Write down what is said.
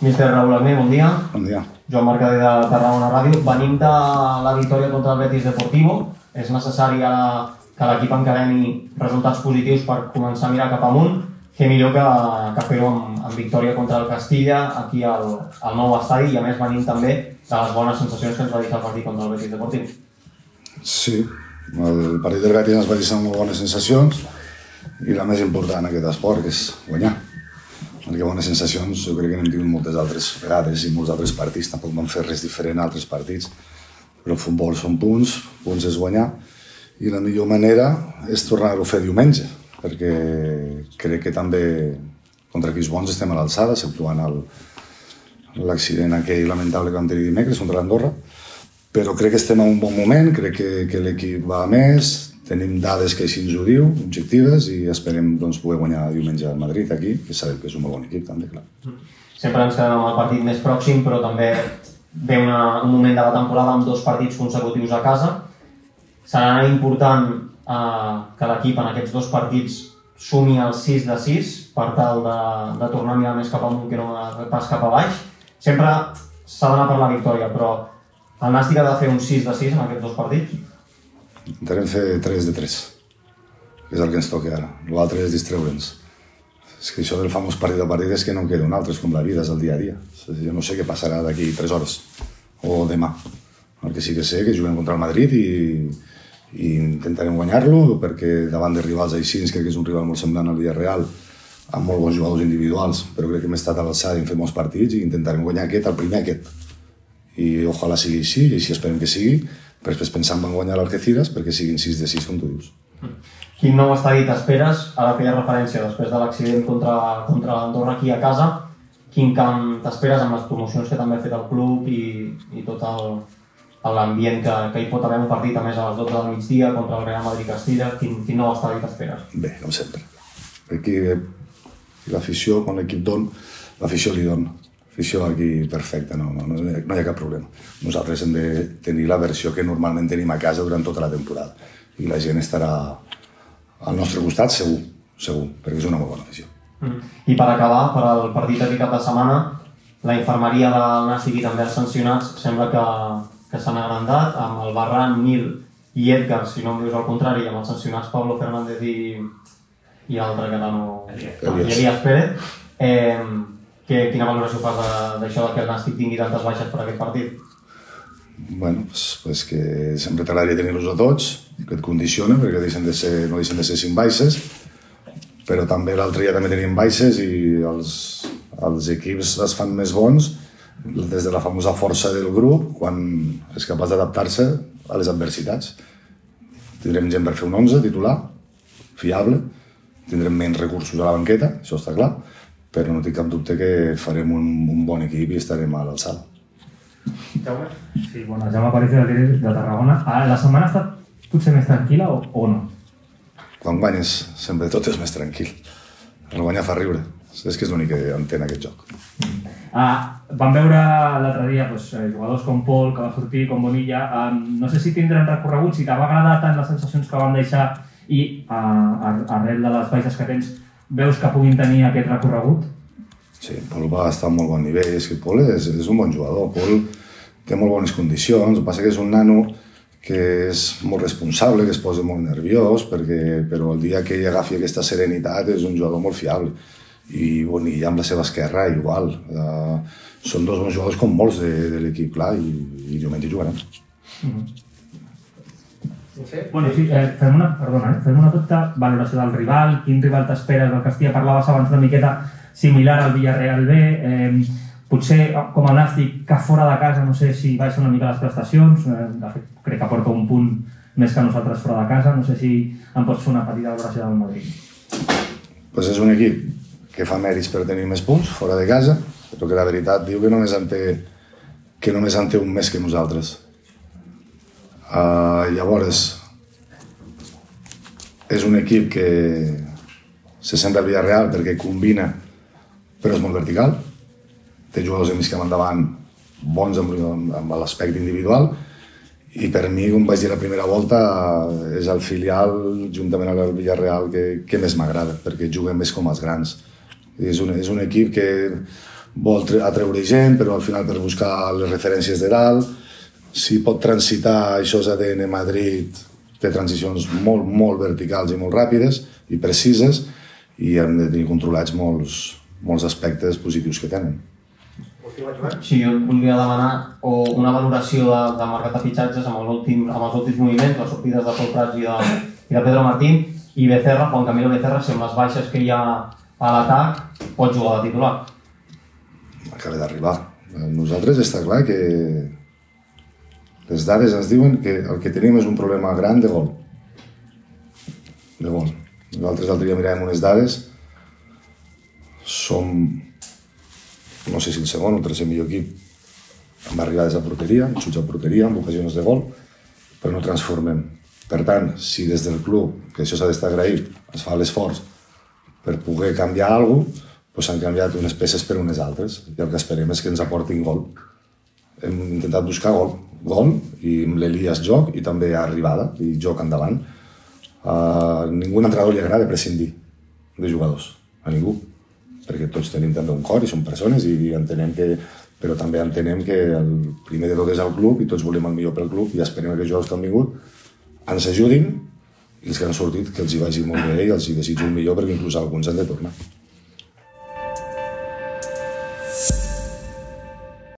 Mister Raúl Almé, bon dia. Bon dia. Joan Mercader de Tarragona Ràdio. Venim de la victòria contra el Betis Deportivo. És necessari ara que l'equip encadeni resultats positius per començar a mirar cap amunt. Què millor que, que fer-ho amb, amb victòria contra el Castilla, aquí al, al nou estadi, i a més venim també de les bones sensacions que ens va deixar el partit contra el Betis Deportiu. Sí, el partit del Betis ens va deixar molt bones sensacions i la més important en aquest esport, que és guanyar. Perquè bones sensacions jo crec que n'hem tingut moltes altres vegades i molts altres partits, tampoc vam fer res diferent a altres partits. Però el futbol són punts, punts és guanyar, i la millor manera és tornar-ho a fer diumenge, perquè crec que també contra equips bons estem a l'alçada, exceptuant l'accident aquell lamentable que vam tenir dimecres contra l'Andorra, però crec que estem en un bon moment, crec que, que l'equip va a més, tenim dades que així ens ho diu, objectives, i esperem doncs, poder guanyar diumenge al Madrid aquí, que sabem que és un molt bon equip també, clar. Sempre ens quedem amb el partit més pròxim, però també ve una, un moment de la temporada amb dos partits consecutius a casa. Serà important eh, que l'equip en aquests dos partits sumi el 6 de 6 per tal de, de tornar a mirar més cap amunt que no pas cap a baix. Sempre s'ha d'anar per la victòria, però el Nàstic ha de fer un 6 de 6 en aquests dos partits? Intentem fer 3 de 3, que és el que ens toca ara. L'altre és distreure'ns. És que això del famós partit a partit és que no en queda un altre, és com la vida, és el dia a dia. Jo no sé què passarà d'aquí 3 hores o demà. El que sí que sé que juguem contra el Madrid i, i intentarem guanyar-lo perquè davant de rivals així crec que és un rival molt semblant al Villarreal amb molt bons jugadors individuals però crec que hem estat a l'alçada i hem fet molts partits i intentarem guanyar aquest, el primer aquest i ojalà sigui així i així esperem que sigui però després pensant en guanyar l'Algeciras perquè siguin 6 de 6 com tu dius Quin nou estadi t'esperes? Ara feia referència després de l'accident contra, contra l'Andorra aquí a casa. Quin camp t'esperes amb les promocions que també ha fet el club i, i tot l'ambient que, que hi pot haver un partit a més a les 12 del migdia contra el Real Madrid-Castilla? Quin, quin nou estadi t'esperes? Bé, com sempre. Aquí l'afició, quan l'equip don, l'afició li dona. L'afició aquí perfecta, no, no, no, no hi ha cap problema. Nosaltres hem de tenir la versió que normalment tenim a casa durant tota la temporada i la gent estarà al nostre costat segur, segur, perquè és una molt bona afició. Mm. I per acabar, per al partit d'aquest cap de setmana, la infermeria del Nàstic i també els sancionats sembla que, que s'han agrandat amb el Barran, Nil i Edgar, si no em dius el contrari, amb els sancionats Pablo Fernández i, i l'altre que no... Elias. Elias Pérez. Eh, que, quina valoració fas d'això que el Nàstic tingui tantes baixes per aquest partit? Bueno, pues, pues que sempre t'agradaria tenir-los a tots, que et condiciona, perquè deixen de ser, no deixen de ser cinc baixes, però també l'altre dia també teníem baixes i els, els equips es fan més bons des de la famosa força del grup quan és capaç d'adaptar-se a les adversitats. Tindrem gent per fer un 11 titular, fiable, tindrem menys recursos a la banqueta, això està clar, però no tinc cap dubte que farem un, un bon equip i estarem a l'alçada. Jaume? Sí, bueno, Jaume Aparicio de, de Tarragona. Ah, la setmana ha estat potser més tranquil·la o, o no? Quan guanyes sempre tot és més tranquil. El guanyar fa riure. És que és l'únic que entén aquest joc. Ah, vam veure l'altre dia doncs, eh, jugadors com Pol, que va sortir, com Bonilla. Ah, no sé si tindran recorregut, si t'ha agradat tant les sensacions que van deixar i ah, ar- arrel de les baixes que tens, veus que puguin tenir aquest recorregut? Sí, Pol va estar a molt bon nivell. És que Pol és, és un bon jugador. Pol té molt bones condicions. El que passa que és un nano que és molt responsable, que es posa molt nerviós, perquè, però el dia que ell agafi aquesta serenitat és un jugador molt fiable. I Bonilla amb la seva esquerra igual. Uh, són dos bons jugadors com molts de, de l'equip, clar, i, i diumenge jugaran. Bueno, sí, eh, fem una, perdona, eh, fem una petita valoració del rival, quin rival t'esperes del Castilla, parlaves abans una miqueta similar al Villarreal B, eh, potser com el Nàstic que fora de casa, no sé si baixa una mica les prestacions, eh, de fet crec que porta un punt més que nosaltres fora de casa, no sé si em pots fer una petita valoració del Madrid. pues és un equip que fa mèrits per tenir més punts fora de casa, però que la veritat diu que només en té, que només en té un més que nosaltres. Uh, llavors, és un equip que se sembla al Villarreal perquè combina, però és molt vertical. Té jugadors de mig camp endavant bons amb, amb l'aspecte individual i per mi, com vaig dir la primera volta, és el filial, juntament amb el Villarreal, que, que més m'agrada, perquè juguen més com els grans. És un, és un equip que vol atreure gent, però al final per buscar les referències de dalt, si pot transitar això és ADN Madrid, té transicions molt, molt verticals i molt ràpides i precises i hem de tenir controlats molts, molts aspectes positius que tenen. Sí, jo volia demanar o una valoració de, de mercat de fitxatges amb, el últim, amb els últims moviments, les sortides de Pol Prats i de, i de Pedro Martín, i Becerra, Juan Camilo Becerra, si amb les baixes que hi ha a l'atac pot jugar de titular. Acaba d'arribar. Nosaltres està clar que les dades ens diuen que el que tenim és un problema gran de gol. De gol. Nosaltres l'altre dia miràvem unes dades, som, no sé si el segon o el tercer millor equip amb arribades a porteria, amb xuts a porteria, amb ocasions de gol, però no transformem. Per tant, si des del club, que això s'ha d'estar agraït, es fa l'esforç per poder canviar alguna cosa, doncs canviat unes peces per unes altres i el que esperem és que ens aportin gol. Hem intentat buscar gol, gol i amb l'Elias joc i també arribada i joc endavant. A ningú entrenador li agrada prescindir de jugadors, a ningú, perquè tots tenim també un cor i som persones i entenem que però també entenem que el primer de tot és el club i tots volem el millor pel club i esperem que els jugadors que han vingut ens ajudin i els que han sortit que els hi vagi molt bé i els hi desitjo el millor perquè inclús alguns han de tornar.